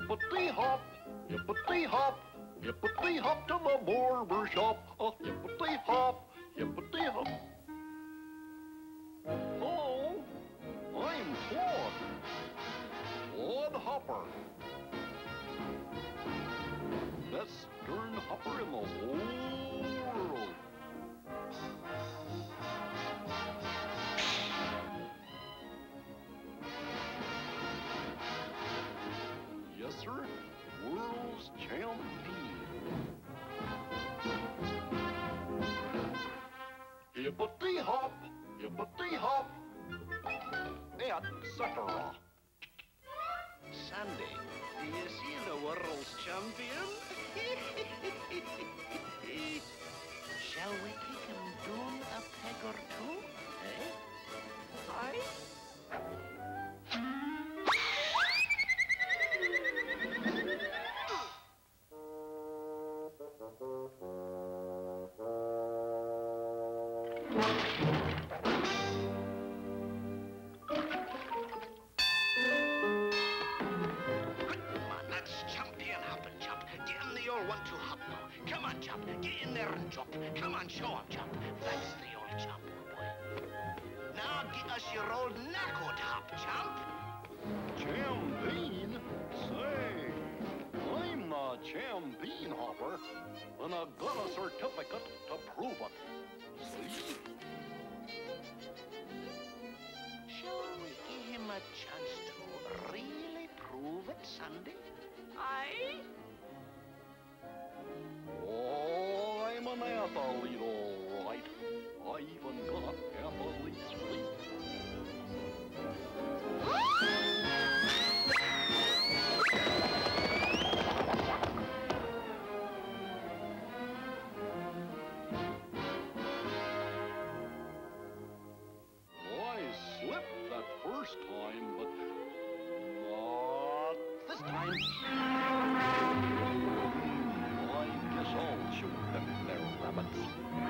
Hippity hop, hippity hop, hippity hop to oh, the barber shop. Oh, hippity hop, hippity hop. Hippity hop, hippity hop, etc. Sandy, do you see the world's champion? Now Come on, chomp. get in there and chop. Come on, show up, chump. That's the old chomp, my boy. Now get us your old knackout hop, chomp. Champagne? And I got a certificate to prove it. See? Shall we give him a chance to really prove it, Sandy? Aye? Oh, I'm an athlete, all right. I even got athlete's feet. This time. I guess I'll shoot them there rabbits.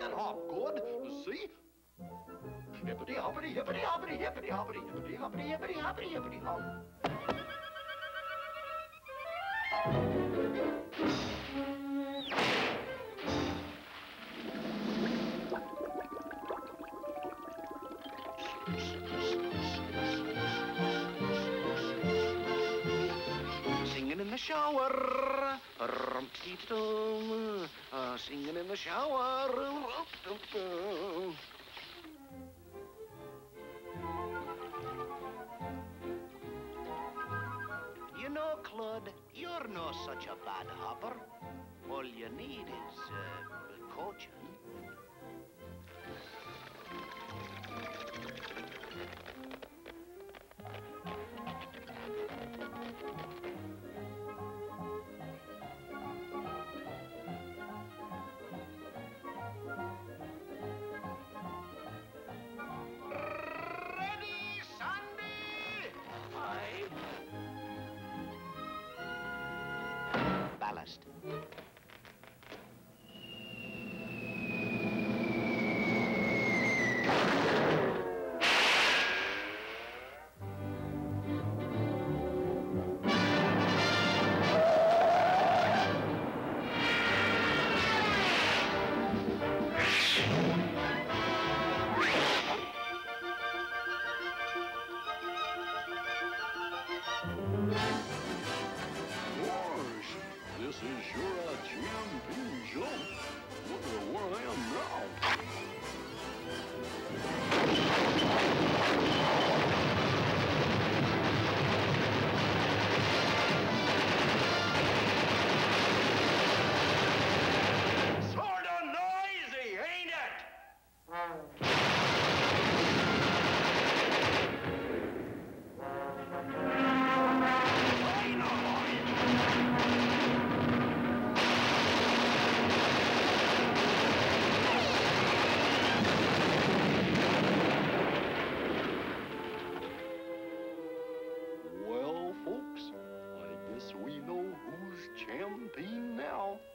Can hop good, see? Hippity hoppity, hippity hoppity, hippity hoppity, hippity hoppity, hippity hoppity, hippity hop. Singing in the shower. You know, Claude, you're no such a bad hopper. All you need is uh, coaching. request. Champion